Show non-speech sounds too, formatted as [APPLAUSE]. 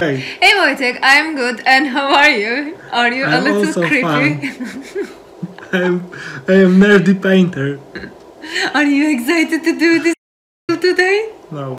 Hey, Hey Wojtek, I'm good. And how are you? Are you a I'm little also creepy? [LAUGHS] I'm, I am nerdy painter. Are you excited to do this today? No.